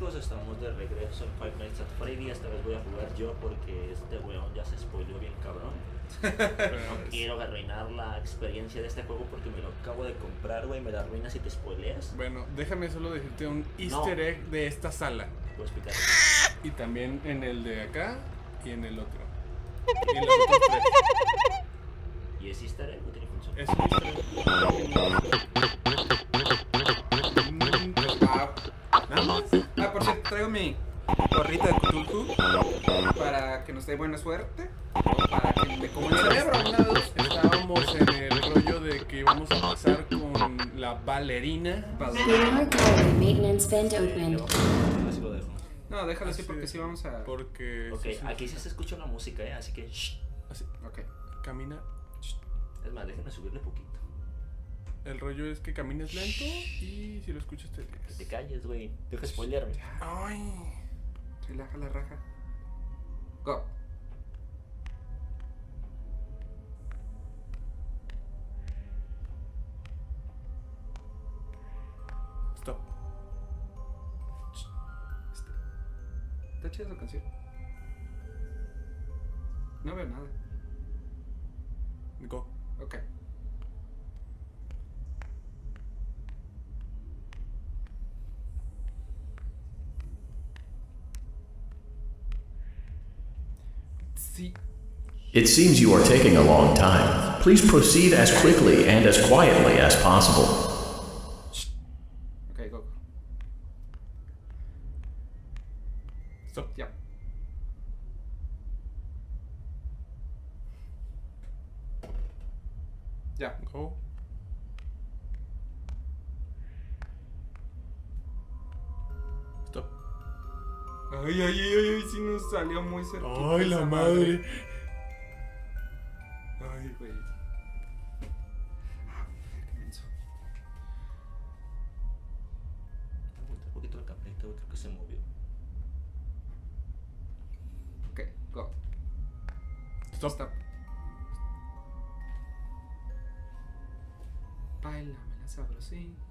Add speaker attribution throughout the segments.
Speaker 1: chicos, estamos de regreso en Five Nights at Freddy. Esta vez voy a jugar yo porque este weón ya se spoileó bien cabrón. No quiero arruinar la experiencia de este juego porque me lo acabo de comprar, güey. Me la arruinas si te spoileas.
Speaker 2: Bueno, déjame solo decirte un easter egg de esta sala.
Speaker 1: Puedo explicar.
Speaker 2: Y también en el de acá y en el otro. Y en los otros tres.
Speaker 1: ¿Y es easter egg o tiene función?
Speaker 2: Es easter egg.
Speaker 3: Mi gorrita de Cthulhu para que nos dé buena suerte. O para que me coma el cerebro.
Speaker 2: Estábamos en el rollo de que íbamos a pasar con la
Speaker 1: dejo.
Speaker 3: No, déjalo así porque sí vamos a.
Speaker 2: Porque.
Speaker 1: Ok, aquí sí se escucha una música, ¿eh? Así que. shh.
Speaker 2: así,
Speaker 3: Ok.
Speaker 2: camina.
Speaker 1: Es más, déjenme subirle poquito.
Speaker 2: El rollo es que camines lento y si lo escuchas te
Speaker 1: Que te calles, güey. Deja de spoilearme.
Speaker 2: Ay.
Speaker 3: Relaja la raja. Go.
Speaker 2: Stop.
Speaker 3: Este. Está chida la canción. No veo nada.
Speaker 2: Go.
Speaker 3: Ok. Sí.
Speaker 4: It seems you are taking a long time. Please proceed as quickly and as quietly as possible.
Speaker 3: Ay,
Speaker 2: la madre.
Speaker 3: Ay, güey. Ah, qué menso.
Speaker 1: Un poquito la campanita, güey. Creo que se movió.
Speaker 3: Ok, go.
Speaker 2: Stop.
Speaker 3: Stop. Bailame la sabrosito.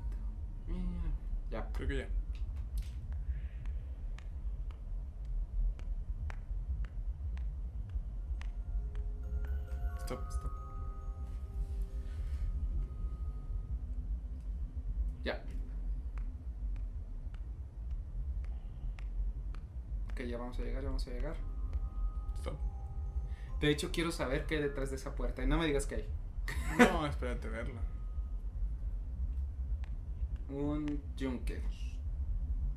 Speaker 3: Mm, Ya.
Speaker 2: Creo que ya. Stop.
Speaker 3: Stop. Ya. Ok, ya vamos a llegar, ya vamos a llegar.
Speaker 2: Stop.
Speaker 3: De hecho, quiero saber qué hay detrás de esa puerta. Y no me digas qué hay.
Speaker 2: No, espérate verla.
Speaker 3: Un yunque.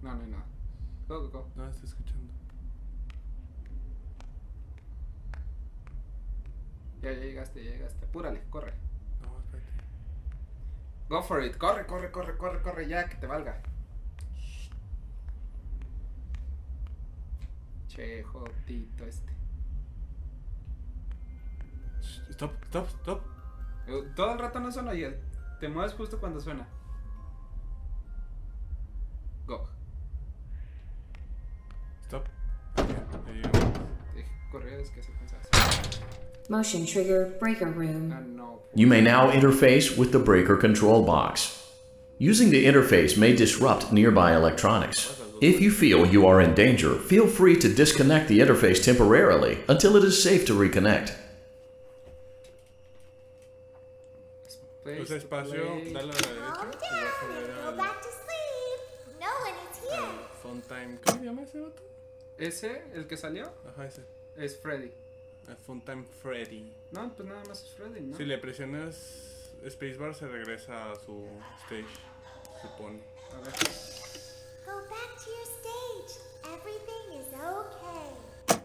Speaker 3: No, no hay nada. Go, go, go.
Speaker 2: No, estoy escuchando.
Speaker 3: Ya, ya llegaste, ya llegaste. Apúrale, corre.
Speaker 2: No, espérate.
Speaker 3: Go for it. Corre, corre, corre, corre, corre ya, que te valga. Che, jodito este.
Speaker 2: Stop, stop, stop.
Speaker 3: Eh, Todo el rato no suena y te mueves justo cuando suena.
Speaker 5: Motion trigger breaker
Speaker 3: Ah,
Speaker 5: room.
Speaker 3: no.
Speaker 4: You may now interface with the breaker control box. Using the interface may disrupt nearby electronics. If you feel you are in danger, feel free to disconnect the interface temporarily until it is safe to reconnect.
Speaker 3: Place
Speaker 2: Usa
Speaker 3: to
Speaker 2: espacio,
Speaker 3: play.
Speaker 2: dale a la
Speaker 6: Calm
Speaker 2: derecha y vas a
Speaker 6: down.
Speaker 2: ver
Speaker 6: Go
Speaker 2: al,
Speaker 6: back to sleep. No one is here.
Speaker 2: al Fun Time. ¿Cómo se llama ese vato?
Speaker 3: Ese, el que salió,
Speaker 2: Ajá, ese.
Speaker 3: es Freddy.
Speaker 2: El Fun Time Freddy.
Speaker 3: No, pues nada más es Freddy, ¿no?
Speaker 2: Si le presionas Spacebar se regresa a su stage, supone.
Speaker 3: A ver.
Speaker 6: Go back to your stage. Everything is okay.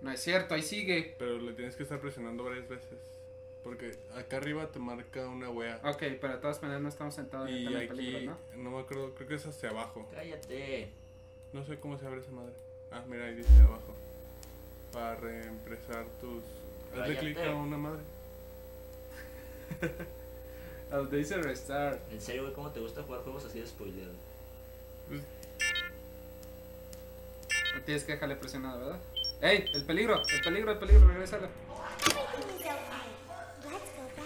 Speaker 3: No es cierto, ahí sigue.
Speaker 2: Pero le tienes que estar presionando varias veces. Porque acá arriba te marca una wea.
Speaker 3: Ok, pero de todas maneras no estamos sentados
Speaker 2: Y
Speaker 3: en el
Speaker 2: aquí,
Speaker 3: peligro, ¿no?
Speaker 2: no me acuerdo, creo que es hacia abajo.
Speaker 1: Cállate.
Speaker 2: No sé cómo se abre esa madre. Ah, mira, ahí dice abajo. Para reempresar tus. Hazle clic a una madre.
Speaker 3: A donde dice restart.
Speaker 1: En serio, güey, ¿cómo te gusta jugar juegos así de spoiler?
Speaker 2: Pues,
Speaker 3: No tienes que dejarle presionado, ¿verdad? ¡Ey! ¡El peligro! ¡El peligro! ¡El peligro!
Speaker 6: Okay. Let's go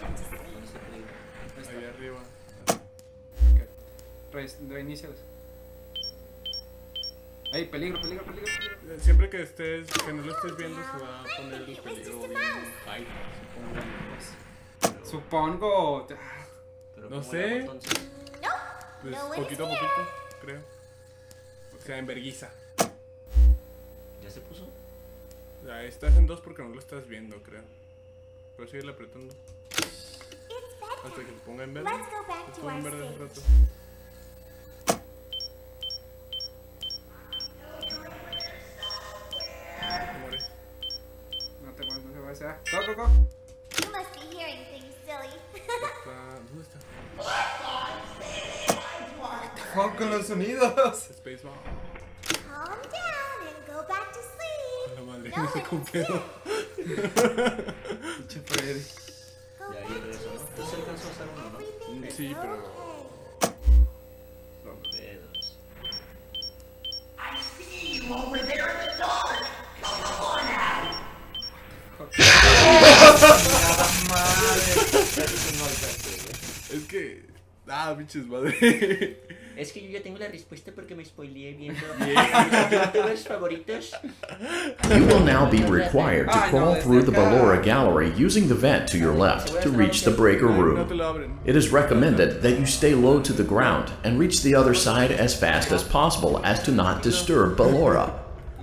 Speaker 6: back to sleep.
Speaker 1: ¿Dónde está el peligro?
Speaker 3: Ahí
Speaker 2: arriba.
Speaker 3: Ok. Re- Reinícialos. Ey, peligro, peligro, peligro. peligro.
Speaker 2: Siempre que estés, que no lo estés viendo, se va a poner el peligro bien high, supongo.
Speaker 3: Supongo.
Speaker 1: Pero
Speaker 2: No
Speaker 1: ¿cómo le hago
Speaker 2: sé. Pues poquito a poquito, creo. O sea, en verguiza.
Speaker 1: ¿Ya se puso?
Speaker 2: Sea, estás en dos porque no lo estás viendo, creo. Pero sigue apretando. Hasta que se ponga en verde. Se
Speaker 6: our
Speaker 2: en verde un
Speaker 6: stage.
Speaker 2: rato. Te mueres.
Speaker 3: No te muevas, no te muevas. ya. Go, go, go.
Speaker 6: You must be hearing things, silly.
Speaker 2: Está- ¿Dónde está?
Speaker 3: Fuck con los sonidos.
Speaker 2: Spacebar.
Speaker 6: Calm down and go back to sleep.
Speaker 2: A la madre,
Speaker 6: No
Speaker 2: no sé
Speaker 6: one
Speaker 2: cómo
Speaker 6: is
Speaker 2: pedo.
Speaker 6: here.
Speaker 3: Pinche Freddy.
Speaker 6: Go
Speaker 1: Ya
Speaker 6: back
Speaker 1: ahí
Speaker 6: to
Speaker 1: regresó,
Speaker 6: your
Speaker 1: ¿no? ¿No se
Speaker 6: stage.
Speaker 1: alcanzó a hacer uno, no?
Speaker 6: Everything
Speaker 2: Mm,
Speaker 6: is
Speaker 2: sí, pero- Ah, pinches madre.
Speaker 1: Es que yo ya tengo la respuesta porque me spoileé viendo youtubers favoritos.
Speaker 4: You will now be required to crawl through the
Speaker 3: acá.
Speaker 4: Ballora gallery using the vent to your left to reach the breaker room. It is recommended that you stay low to the ground and reach the other side as fast as possible as to not disturb Ballora.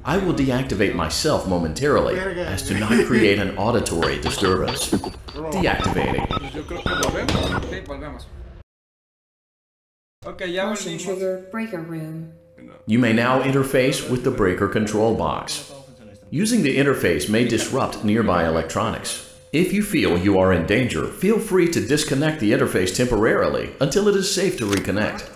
Speaker 4: I will deactivate myself momentarily as to not create an auditory disturbance. Deactivating.
Speaker 2: Pues yo creo que volvemos.
Speaker 3: Sí, volvemos. Ok, ya
Speaker 5: Motion trigger breaker room.
Speaker 4: You may now interface with the breaker control box.
Speaker 1: ¿Cómo funciona esto?
Speaker 4: Using the interface may disrupt nearby electronics. If you feel you are in danger, feel free to disconnect the interface temporarily until it is safe to reconnect.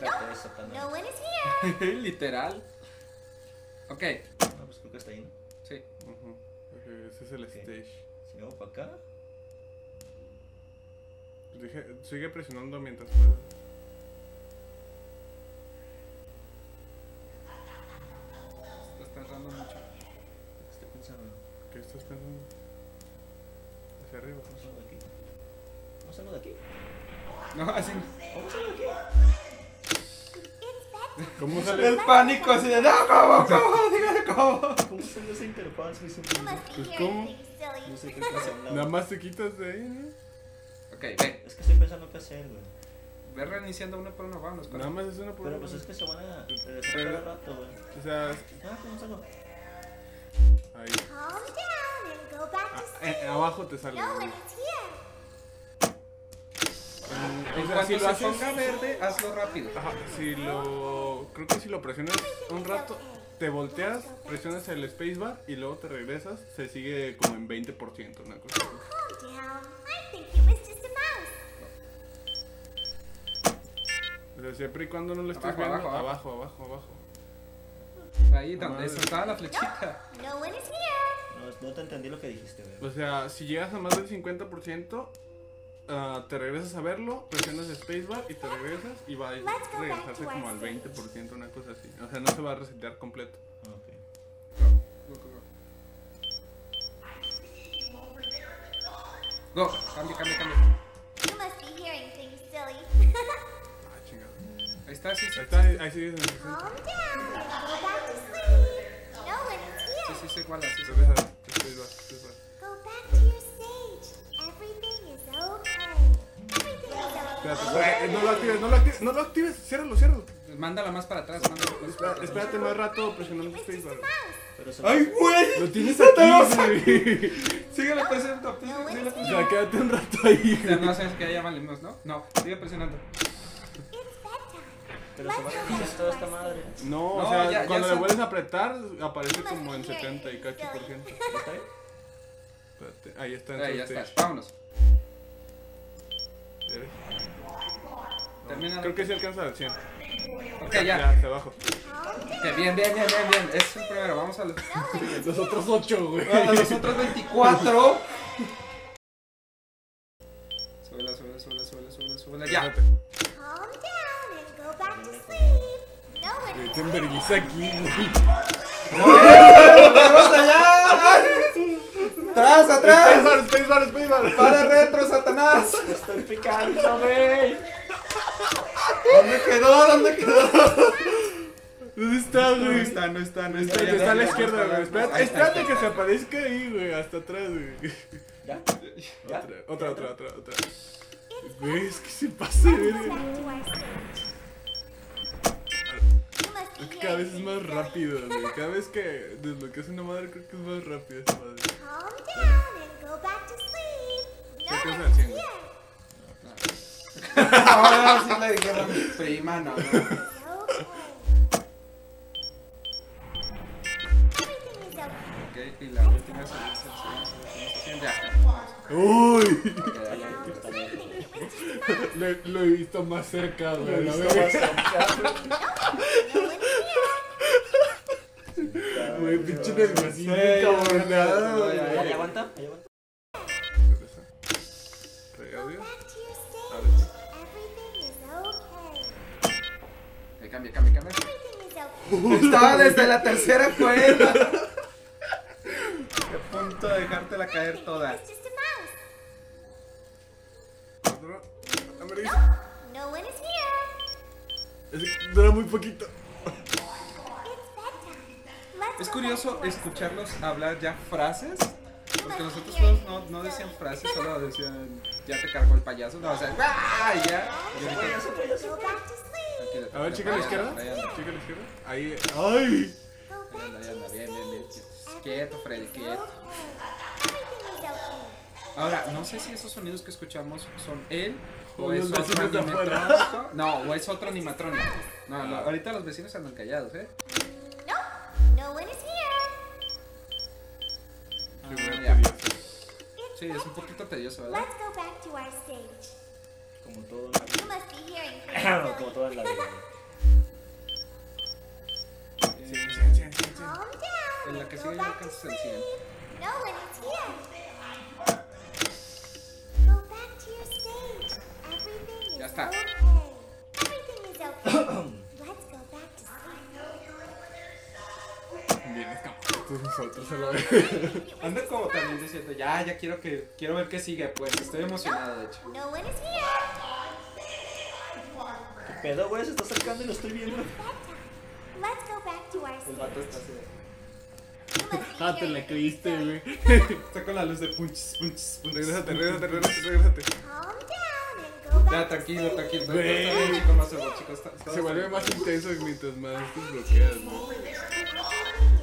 Speaker 1: Déjate de Satanás.
Speaker 6: No one is here.
Speaker 3: Literal. Ok,
Speaker 1: No, pues creo que está ahí, ¿no?
Speaker 3: sí.
Speaker 2: Ujú. Ok, Ese es el
Speaker 1: Ok.
Speaker 2: stage.
Speaker 1: Si me hago para acá.
Speaker 2: Pues dije, sigue presionando mientras pueda.
Speaker 3: Estás tardando mucho.
Speaker 1: Estoy pensando.
Speaker 2: ¿Qué estás pensando? Hacia arriba.
Speaker 1: ¿Cómo salgo de aquí? ¿Cómo salgo de aquí?
Speaker 3: No, así.
Speaker 1: ¿Cómo
Speaker 2: sale?
Speaker 3: El pánico, así de. No, ¿cómo? ¿Cómo? Dígame cómo.
Speaker 1: ¿Cómo de esa interfaz?
Speaker 2: Pues, ¿cómo?
Speaker 1: No sé qué pasa.
Speaker 2: Nada más te quitas de ahí, ¿no?
Speaker 3: Ok, ve.
Speaker 1: Es que estoy pensando qué hacer, güey.
Speaker 3: Ve reiniciando uno por uno, vámonos.
Speaker 2: Nada más es una por
Speaker 1: Pero
Speaker 2: una.
Speaker 1: pues es que se van a regresar
Speaker 2: Pero-
Speaker 1: cada rato, güey.
Speaker 2: O sea,
Speaker 1: Ah, ¿cómo salgo?
Speaker 2: ahí.
Speaker 6: Calm down and go back
Speaker 2: Ah,
Speaker 6: to
Speaker 2: eh,
Speaker 6: sleep.
Speaker 2: abajo te sale.
Speaker 6: No
Speaker 2: güey.
Speaker 6: one is here.
Speaker 2: Mm,
Speaker 3: En
Speaker 2: O sea, si lo
Speaker 3: se
Speaker 2: haces.
Speaker 3: ponga verde, hazlo rápido.
Speaker 2: Ajá, si lo. Creo que si lo presionas un rato, te volteas, presionas el spacebar y luego te regresas, se sigue como en 20%, una cosa así.
Speaker 6: Calm down. I think it was just a mouse.
Speaker 2: O sea, siempre y cuando no lo estés
Speaker 3: Abajo,
Speaker 2: viendo,
Speaker 3: abajo,
Speaker 2: abajo,
Speaker 3: abajo. Ahí donde
Speaker 2: Madre.
Speaker 3: estaba la flechita.
Speaker 6: No one is here.
Speaker 1: No, no te entendí lo que dijiste, güey.
Speaker 2: O sea, si llegas a más del 50%, ah, te regresas a verlo, presionas spacebar y te regresas y va a regresarse como al
Speaker 6: stage.
Speaker 2: 20%, una cosa así. O sea, no se va a resetear completo.
Speaker 1: Ah, ok.
Speaker 3: Go, go, go. Go, cambia, cambia, cambia.
Speaker 6: You must be hearing things, silly.
Speaker 2: Ah, chingada.
Speaker 3: Ahí está, sí, sí.
Speaker 2: Ahí está, ahí 60.
Speaker 6: Calm down go back to sleep. No one is
Speaker 3: Sí,
Speaker 6: here.
Speaker 3: sí, sí,
Speaker 2: spacebar, spacebar.
Speaker 6: Go back to
Speaker 2: Espérate, no lo actives, no lo actives, no lo actives, ciérralo, ciérralo.
Speaker 3: Mándala más para atrás, mándala más para atrás.
Speaker 2: espérate más rato presionando
Speaker 1: se
Speaker 3: ¡Ay, güey!
Speaker 2: Lo tienes aquí, güey.
Speaker 3: Síguele presionando, síguele presionando.
Speaker 2: quédate un rato ahí,
Speaker 3: Ya
Speaker 2: güey.
Speaker 3: no sabes que ya valimos, ¿no? No, sigue presionando.
Speaker 1: Pero se va a reiniciar toda esta madre.
Speaker 2: No, o sea,
Speaker 3: ya- ya
Speaker 2: cuando le vuelves a apretar, aparece como en 70 y cacho por ciento.
Speaker 1: ¿Está bien?
Speaker 2: Espérate, ahí está
Speaker 3: Ahí ya estás, vámonos. Termina.
Speaker 2: Creo que sí alcanza al 100.
Speaker 3: Ok,
Speaker 2: Ya,
Speaker 3: ya.
Speaker 2: hacia abajo.
Speaker 3: Ok, bien, bien, bien, bien, bien. Es el primero, vamos a los,
Speaker 2: Los otros 8, güey.
Speaker 3: a los otros 24. Ponle ya.
Speaker 2: Espérate.
Speaker 6: Calm down and go back to sleep. No one
Speaker 2: Te enverguiza aquí, güey.
Speaker 3: ¡Vamos allá! ¡Atrás, atrás!
Speaker 2: Spacebar, spacebar, spacebar.
Speaker 3: ¡Para retro, Satanás!
Speaker 1: Estoy picando, güey.
Speaker 3: ¿Dónde quedó? ¿Dónde quedó?
Speaker 2: ¿Dónde está,
Speaker 3: No
Speaker 2: güey?
Speaker 3: está, no está, no está.
Speaker 2: Espérate,
Speaker 3: ya,
Speaker 2: está a la
Speaker 3: ya,
Speaker 2: izquierda, güey. Espérate,
Speaker 3: está,
Speaker 2: espérate que
Speaker 3: está.
Speaker 2: se aparezca ahí, güey. Hasta atrás, güey.
Speaker 1: ¿Ya? ¿Ya?
Speaker 2: Otra, otra, otra, otra, otra. Güey, es que se pasa, güey. Es que cada vez es más rápido, güey. Cada vez que desbloqueas una madre, creo que es más rápido esa madre.
Speaker 6: Calm down and go back to sleep. No
Speaker 2: ¿Qué
Speaker 6: one
Speaker 2: estás
Speaker 6: is
Speaker 2: haciendo?
Speaker 6: here.
Speaker 3: Ahora sí le dijeron a mi prima, no, y la última es.
Speaker 2: ¡Uy! Lo, lo he visto más cerca, güey.
Speaker 1: Lo he visto más cerca.
Speaker 2: Güey, pinche cabronado,
Speaker 1: ¿Ahí aguanta?
Speaker 3: Cambia, cambia, cambia. Estaba desde la tercera cuerda. A punto de dejártela caer toda.
Speaker 2: Dura muy poquito.
Speaker 3: Es curioso escucharlos hablar ya frases. Porque los otros juegos no, no decían frases, solo decían ya te cargó el payaso. No, o sea, ¡ah! ya. Y ahorita-
Speaker 2: A ver, chica a la izquierda. Chica a la izquierda. Ahí. ¡Ay!
Speaker 3: Ahí
Speaker 6: back
Speaker 3: anda, ahí bien, bien, bien. Quieto, Freddy, quieto. Ahora, no sé si esos sonidos que escuchamos son él o es otro animatrónico. No, o es otro animatrónico. No, no, ahorita los vecinos andan callados, ¿eh?
Speaker 6: No, no one is here.
Speaker 3: Sí, es un poquito tedioso, ¿verdad?
Speaker 6: Let's go back to our stage.
Speaker 1: Como todo en la
Speaker 6: You must be hearing things
Speaker 1: vida. Como
Speaker 6: silly.
Speaker 1: todo en la vida.
Speaker 6: Calm down
Speaker 3: En la
Speaker 6: and
Speaker 3: que
Speaker 6: go
Speaker 3: sigue ya
Speaker 6: back to
Speaker 3: alcanzas el 100.
Speaker 6: sleep. No one is here. Go back to your stage. Everything is
Speaker 3: Ya está.
Speaker 6: okay. Everything is okay. Let's go back to sleep.
Speaker 2: Bien, escapamos nosotros a la verga.
Speaker 3: Anda como también diciendo, ya, ya quiero que quiero ver qué sigue, pues estoy emocionado de hecho.
Speaker 6: No one is here.
Speaker 1: ¿Qué pedo, güey? Se está acercando y lo estoy viendo.
Speaker 6: Bedtime. Let's go back to our
Speaker 3: El vato está así
Speaker 2: Ah, te la creíste, güey.
Speaker 3: Está con la luz de punches, punches, punches.
Speaker 2: Regrésate, regrésate, regrésate, regrésate.
Speaker 6: Calm down and go back
Speaker 3: Ya,
Speaker 6: to
Speaker 3: tranquilo, tranquilo.
Speaker 2: Se vuelve más intenso mientras más te bloqueas, güey.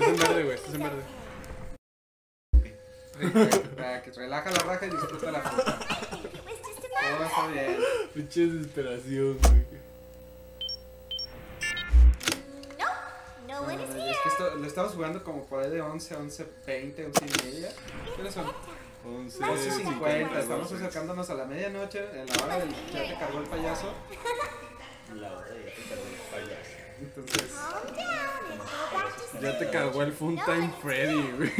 Speaker 2: Estás en verde, güey, estás en verde.
Speaker 3: Para que relaja la raja y disfruta la fruta. Todo está bien.
Speaker 2: Pinche desesperación, güey.
Speaker 6: No, no
Speaker 3: es que esto, lo estamos jugando como por ahí de 11, 11, 20, 11 y media. ¿Qué son?
Speaker 2: 11,
Speaker 3: 11.50, estamos acercándonos a la medianoche, en la hora del ya te cargó el payaso.
Speaker 1: La hora de ya te cargó el payaso.
Speaker 3: Entonces,
Speaker 6: Calm down and go back to sleep.
Speaker 2: Ya te cargó el Funtime Freddy, güey.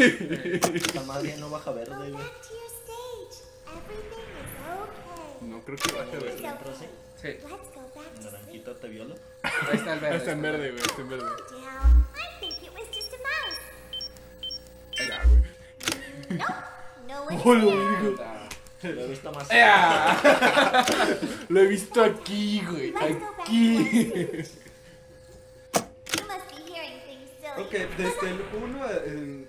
Speaker 1: Está más bien no baja verde, güey.
Speaker 2: No creo que baje verde.
Speaker 1: entro así.
Speaker 3: sí,
Speaker 6: Let's go back to sleep.
Speaker 1: Naranjita te violo.
Speaker 3: ahí está el verde.
Speaker 2: Está en verde, güey, está en verde.
Speaker 6: Down. I think it was just a mouse.
Speaker 2: Ya, güey.
Speaker 6: No
Speaker 2: Oh, lo
Speaker 1: he visto más.
Speaker 2: Lo he visto aquí, güey. Aquí.
Speaker 6: stage. You must be hearing things silly.
Speaker 3: Ok, desde el 1 en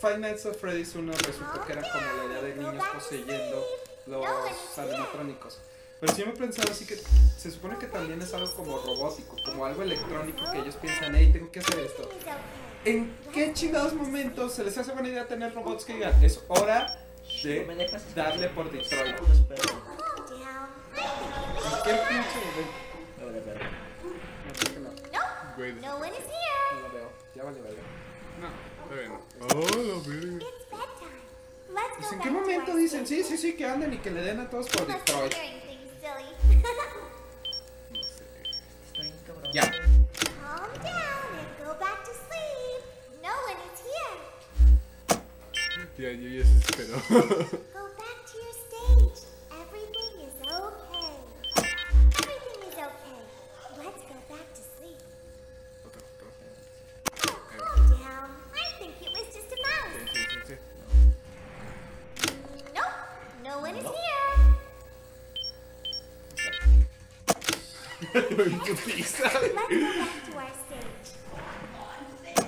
Speaker 3: Five Nights at Freddy's 1 resultó que era como la idea de niños poseyendo los animatrónicos. Pero siempre he pensado así que se supone que también es algo como robótico, como algo electrónico que ellos piensan, hey, tengo que hacer esto. ¿En qué chingados momentos se les hace buena idea tener robots que digan, es hora de darle por Detroit? ¿En qué pinche momento?
Speaker 2: Güey,
Speaker 3: Ya vale, verga.
Speaker 2: no, está bien. Oh, la verga.
Speaker 6: It's bedtime. Let's
Speaker 3: Pues,
Speaker 6: go
Speaker 3: ¿En
Speaker 6: back
Speaker 3: qué
Speaker 6: to
Speaker 3: momento dicen, sí, sí, sí, que anden y que le den a todos por Detroit?
Speaker 6: things silly.
Speaker 1: Está bien cabrón.
Speaker 3: Ya.
Speaker 6: Calm down and go back to sleep. No one is here.
Speaker 2: Ya, yo ya se esperó.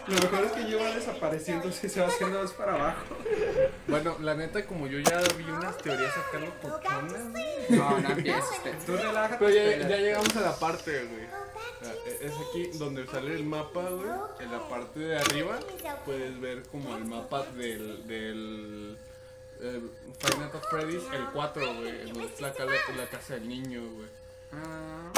Speaker 3: Lo mejor es que yo va desapareciendo si se va haciendo más para abajo.
Speaker 2: Bueno, la neta, como yo ya vi unas teorías acá locochonas,
Speaker 3: No, no empieces. te- Tú relájate.
Speaker 2: pero ya, ya llegamos a la parte, güey. E- Es aquí donde sale el mapa, güey. En la parte de arriba puedes ver como el mapa del, del eh, Nights at Freddy's, el 4, güey. en donde está la, la casa del niño, güey.
Speaker 3: Ah,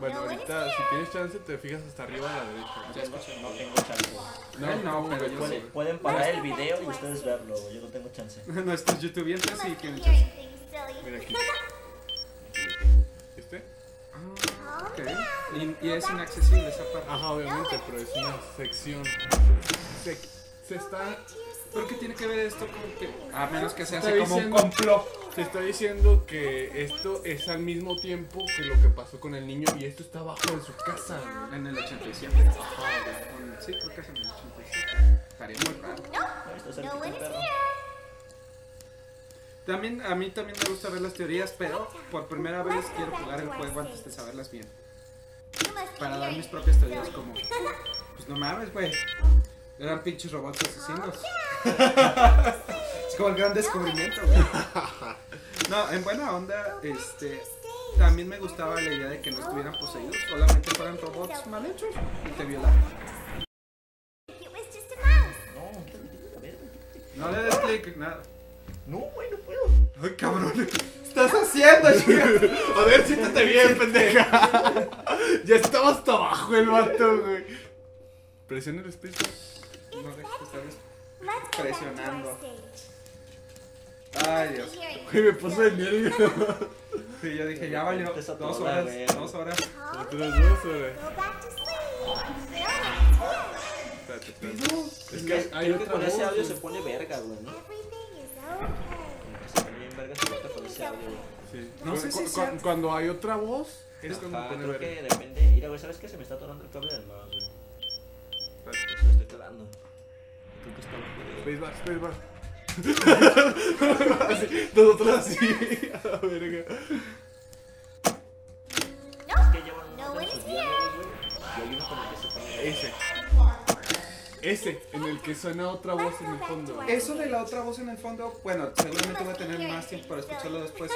Speaker 2: Bueno, ahorita si tienes chance te fijas hasta arriba a la derecha.
Speaker 1: No tengo, no tengo chance.
Speaker 3: No, no, pero
Speaker 1: Pueden,
Speaker 3: sí.
Speaker 1: pueden parar el video y ustedes verlo, güey, yo no tengo chance.
Speaker 3: Nuestros youtubientes sí
Speaker 6: Must
Speaker 3: que
Speaker 6: be
Speaker 3: muchas.
Speaker 6: hearing things, silly.
Speaker 2: Mira aquí. ¿Este?
Speaker 3: Ok. Y, y es inaccesible esa parte.
Speaker 2: Ajá, obviamente, pero es una sección. Se, se está,
Speaker 3: ¿Por qué tiene que ver esto con que.? A menos que se
Speaker 2: Está
Speaker 3: hace como un
Speaker 2: diciendo-
Speaker 3: complot.
Speaker 2: se está diciendo que esto es al mismo tiempo que lo que pasó con el niño y esto está abajo de su casa.
Speaker 3: En el 87. Ajá, Sí, creo que es en el 87. Estaría muy raro.
Speaker 1: Esto es el
Speaker 6: No
Speaker 1: tipo
Speaker 6: one.
Speaker 3: También, a mí también me gusta ver las teorías, pero por primera vez quiero jugar el juego antes de saberlas bien. Para dar mis propias teorías como... Pues no mames, güey. Eran pinches robots asesinos. es como el gran descubrimiento, güey. No, en buena onda, este... También me gustaba la idea de que no estuvieran poseídos, solamente fueran robots mal hechos y te violaran.
Speaker 6: It was just a mouse.
Speaker 1: No,
Speaker 3: No le des clic, nada.
Speaker 1: no, güey, no puedo.
Speaker 3: Ay, cabrón. ¿Qué estás haciendo, chica?
Speaker 2: A ver, siéntate bien, pendeja. ya estaba hasta abajo el vato, güey. Presiona el space.
Speaker 3: No dejes de estar Presionando.
Speaker 6: stage.
Speaker 3: Ay, Dios.
Speaker 2: Güey, me puso de nervio.
Speaker 3: Sí, yo dije, ya valió. Dos horas, dos horas.
Speaker 2: Otras dos horas. Es que hay
Speaker 1: Creo que
Speaker 2: otra
Speaker 1: con ese audio se pone verga, güey, ¿no?
Speaker 6: Everything is okay.
Speaker 1: Como que se pone bien verga se nota con ese audio, güey.
Speaker 2: Sí.
Speaker 3: No
Speaker 2: Cu-
Speaker 3: sé si
Speaker 2: cu-
Speaker 3: sea-
Speaker 2: cu- Cuando hay otra voz, es
Speaker 1: Ajá,
Speaker 2: pone
Speaker 1: creo que
Speaker 2: verga.
Speaker 1: depende. Mira, güey, ¿sabes qué? Se me está atorando el cable del mouse, güey. Lo estoy quedando. Creo que está.
Speaker 2: Spacebar, spacebar. Así, Nosotros así, a la verga.
Speaker 6: No
Speaker 1: el pone...
Speaker 2: Ese. Ese, en el que suena otra voz en el fondo.
Speaker 3: Eso de la otra voz en el fondo, bueno, seguramente voy a tener más tiempo para escucharlo después.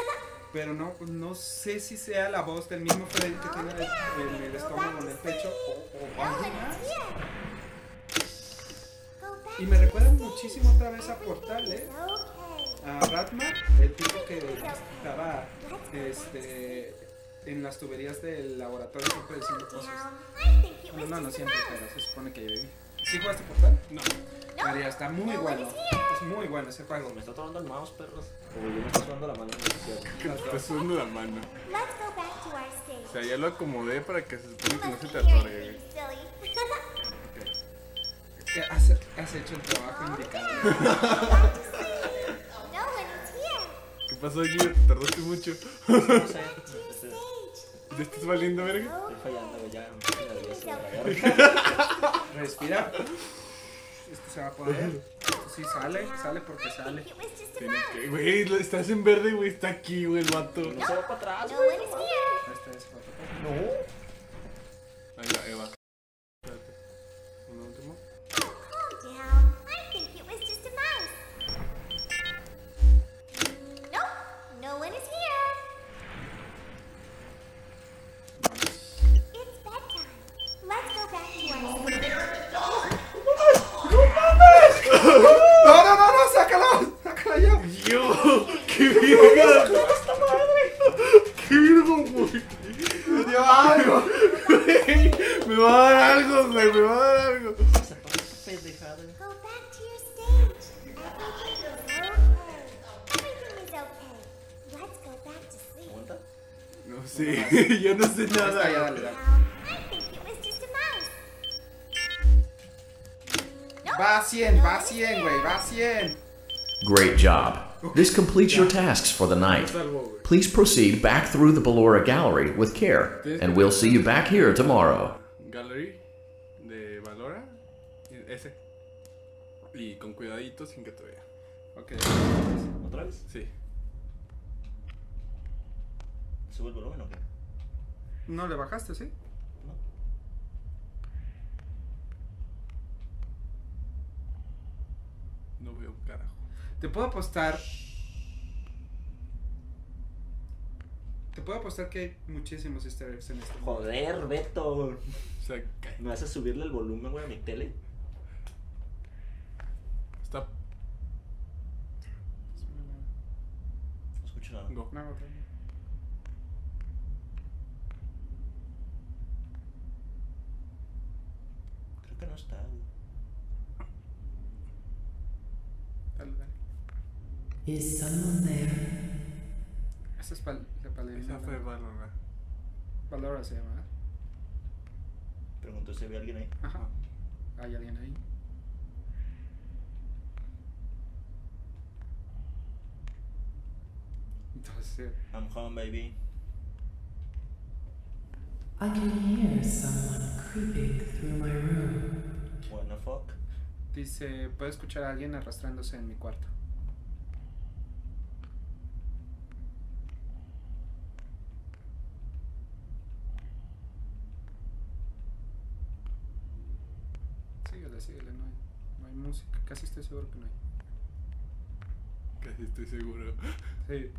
Speaker 3: Pero no, no sé si sea la voz del mismo Freddy que tiene en el, en el estómago, en el pecho, o, o
Speaker 6: No
Speaker 3: alguien
Speaker 6: one
Speaker 3: más. Y me recuerda muchísimo otra vez a Portal, ¿eh? A Ratman, el tipo que estaba este, en las tuberías del laboratorio siempre diciendo cosas. No, no, no siempre, pero se supone que yo viví. ¿Sí jugaste Portal?
Speaker 2: No.
Speaker 3: María, está muy bueno. Es muy bueno ese juego.
Speaker 1: Me está atorando el mouse, perros. O yo me está sudando la mano. No sé si
Speaker 2: Que te está sudando la mano.
Speaker 6: Let's go back to our
Speaker 2: O sea, ya lo acomodé para que se supone que no se te atore,
Speaker 3: Has, has hecho el trabajo indicado.
Speaker 2: ¿Qué pasó, Gio? Te tardaste mucho.
Speaker 1: No sé.
Speaker 2: ¿Ya estás valiendo verga?
Speaker 1: Estoy fallando, güey. Ya me estoy nervioso.
Speaker 3: Respira. Esto se va a poder. Esto sí sale, sale porque sale.
Speaker 2: Que- Güey, estás en verde, güey. Está aquí, güey, el vato.
Speaker 1: No se va para atrás, güey. No.
Speaker 2: Ahí va, Eva.
Speaker 6: No
Speaker 2: sé, yo no sé
Speaker 3: Está, ya,
Speaker 2: nada.
Speaker 3: dale, dale.
Speaker 6: Now, I think it was just a mouse.
Speaker 3: Va a 100, va a 100, güey, va a 100.
Speaker 4: Great job. This completes your tasks for the night. Please proceed back through the Ballora Gallery with care, and we'll see you back here tomorrow.
Speaker 2: Gallery de Valora. y Ese. Y con cuidadito sin que te vea.
Speaker 3: Ok.
Speaker 1: ¿Otra vez?
Speaker 2: Sí.
Speaker 1: ¿Sube el volumen o qué?
Speaker 3: No le bajaste, ¿sí?
Speaker 1: No.
Speaker 2: No veo un carajo.
Speaker 3: Te puedo apostar. Te puedo apostar que hay muchísimos easter eggs en este.
Speaker 1: Joder, Beto.
Speaker 2: O sea, ca-
Speaker 1: ¿Me vas a subirle el volumen, güey, a mi tele?
Speaker 2: está.
Speaker 1: No escucho nada.
Speaker 3: No, no, no.
Speaker 1: Creo que no está.
Speaker 3: Dale, dale.
Speaker 7: Is someone there?
Speaker 3: Esta es pal de Palermo.
Speaker 2: Esa fue Valora.
Speaker 3: Valora se llama. ¿eh?
Speaker 1: Preguntó si había alguien ahí.
Speaker 3: Ajá. ¿Hay alguien ahí? Entonces,
Speaker 1: I'm home, baby.
Speaker 7: I can hear someone creeping through my room.
Speaker 1: What the fuck?
Speaker 3: dice, puedo escuchar a alguien arrastrándose en mi cuarto. Síguele, síguele, no hay, no hay música, casi estoy seguro que no hay.
Speaker 2: Casi estoy seguro.
Speaker 3: Sí.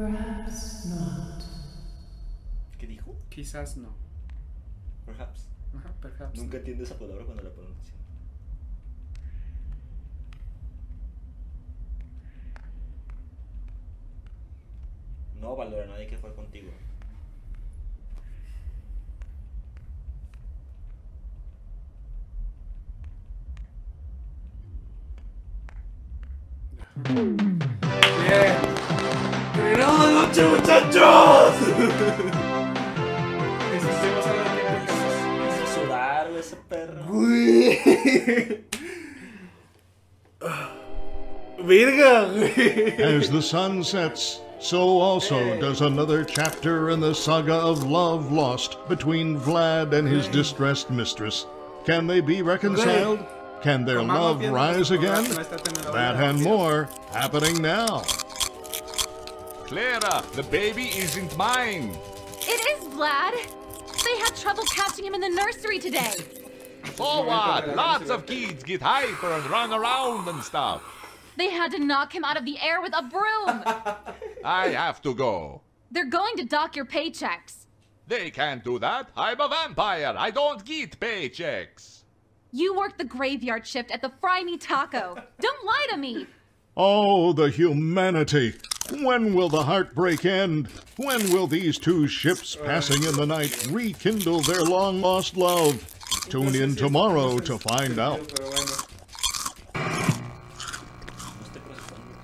Speaker 7: Perhaps not.
Speaker 1: ¿Qué dijo?
Speaker 3: Quizás no.
Speaker 1: Perhaps.
Speaker 3: Ajá, perhaps.
Speaker 1: Nunca entiendo esa palabra cuando la pronuncio. No, Valora, nadie quiere jugar contigo.
Speaker 3: Bien.
Speaker 1: ¡Buenas noches, muchachos!
Speaker 3: Insistimos en la tiempo
Speaker 1: Hizo sudar, güey, ese perro.
Speaker 2: ¡Verga, güey!
Speaker 8: As the sun sets, so also does another chapter in the saga of love lost between Vlad and his distressed mistress. Can they be reconciled? Can their love rise again? That and more happening now.
Speaker 9: Clara, the baby isn't mine.
Speaker 10: It is Vlad. They had trouble catching him in the nursery today.
Speaker 9: So what? Lots of kids get hyper and run around and stuff.
Speaker 10: They had to knock him out of the air with a broom.
Speaker 9: I have to go.
Speaker 10: They're going to dock your paychecks.
Speaker 9: They can't do that. I'm a vampire. I don't get paychecks.
Speaker 10: You work the graveyard shift at the Fry Me Taco. Don't lie to me.
Speaker 8: Oh, the humanity! When will the heartbreak end? When will these two ships passing in the night rekindle their long lost love? Tune in tomorrow to find out.
Speaker 3: Bueno.
Speaker 1: No estoy procesando,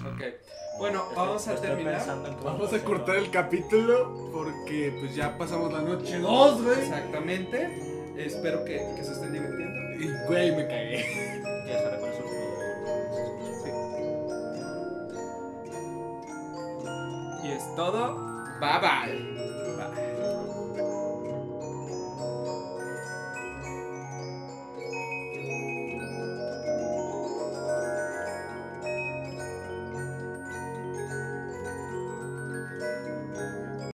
Speaker 1: estoy-
Speaker 3: Ok. Bueno,
Speaker 1: estoy-
Speaker 3: vamos a terminar.
Speaker 1: pensando en cómo
Speaker 2: Vamos a cortar el capítulo porque pues ya pasamos la noche 2, güey.
Speaker 3: Exactamente. Espero que, que se estén divirtiendo.
Speaker 2: Y güey, me cagué.
Speaker 3: Todo. Bye bye.